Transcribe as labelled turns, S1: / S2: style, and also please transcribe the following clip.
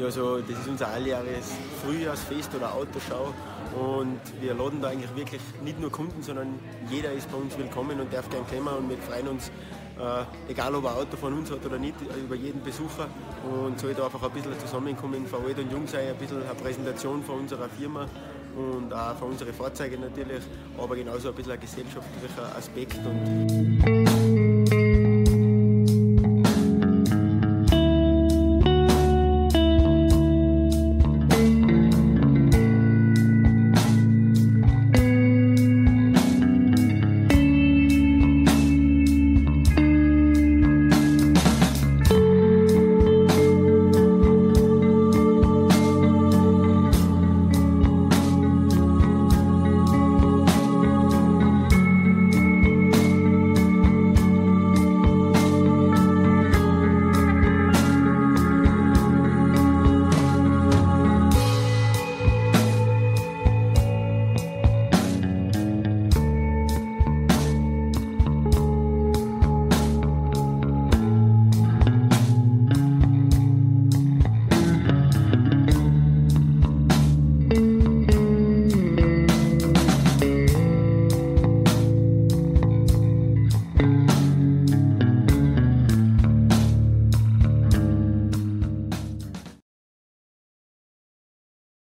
S1: Das ist unser alljähriges Frühjahrsfest oder Autoschau. Und wir laden da eigentlich wirklich nicht nur Kunden, sondern jeder ist bei uns willkommen und darf gern kommen. Und wir freuen uns, äh, egal ob er Auto von uns hat oder nicht, über jeden Besucher. Und soll da einfach ein bisschen zusammenkommen für alt und jung sein, ein bisschen eine Präsentation von unserer Firma und auch von unseren Fahrzeugen natürlich, aber genauso ein bisschen ein gesellschaftlicher Aspekt. Und